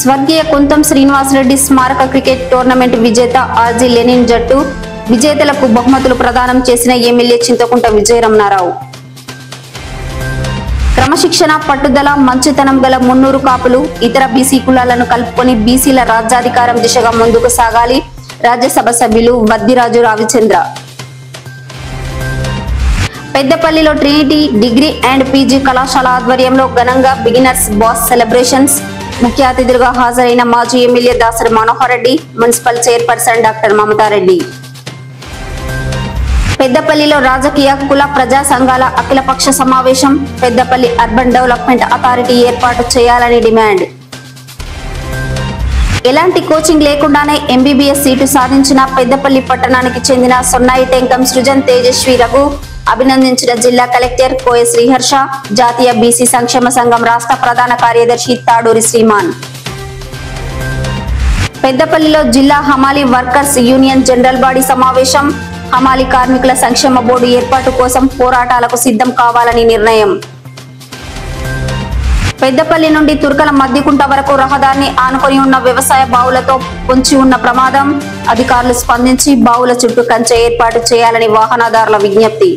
స్వర్గీయ కుంతం శ్రీనివాసరెడ్డి స్మారక cricket tournament విజేత ఆర్జీ లెనిన్ జట్టు విజేతలకు బహుమతులు ప్రదానం చేసిన ఎమ్మెల్యే చింతకుంట విజయరమణారావు. క్రమశిక్షణ పట్టుదల మంచితనం గల మున్నూరు కాపులు ఇతర బీసీ కులాలను కలుపుకొని బీసీల రాజ్యాధికారం దిశగా ముందుకు సాగాలి. రాజ్యసభ సభ్యులు వద్దిరాజు రావిచంద్ర. పెద్దపల్లిలో ట్రినిటీ డిగ్రీ అండ్ పీజీ కళాశాల ఆధ్వర్యంలో ఘనంగా బిగినర్స్ బాస్ సెలబ్రేషన్స్ ముఖ్య అతిథులుగా హాజరైన మాజీ MLA Dasari Manohar Reddy municipal chairperson doctor Mamatha Reddy. పెద్దపల్లిలో రాజకీయ కుల ప్రజా సంఘాల అఖిలపక్ష సమావేశం పెద్దపల్లి అర్బన్ డెవలప్మెంట్ అథారిటీ ఏర్పాటు చేయాలని డిమాండ్. ఎలాంటి కోచింగ్ లేకుండానే ఎంబీబీఎస్ సీటు సాధించిన పెద్దపల్లి పట్టణానికి చెందిన సొన్నాయి టెంకం సృజన్ తేజస్వి రఘు అభినందించిన జిల్లా కలెక్టర్ కోయ శ్రీహర్ష జాతీయ బీసీ సంక్షేమ సంఘం రాష్ట్ర ప్రధాన కార్యదర్శి తాడూరి శ్రీమాన్. పెద్దపల్లిలో జిల్లా హమాలి వర్కర్స్ యూనియన్ జనరల్ బాడీ సమావేశం హమాలి కార్మికుల సంక్షేమ బోర్డు ఏర్పాటు కోసం పోరాటాలకు సిద్ధం కావాలని నిర్ణయం. పెద్దపల్లి నుండి తుర్కల మద్దికుంట వరకు రహదారిని ఆనుకొని ఉన్న వ్యవసాయ బావులతో పొంచి ఉన్న ప్రమాదం అధికారులు స్పందించి బావుల చుట్టూ కంచె ఏర్పాటు చేయాలని వాహనదారుల విజ్ఞప్తి.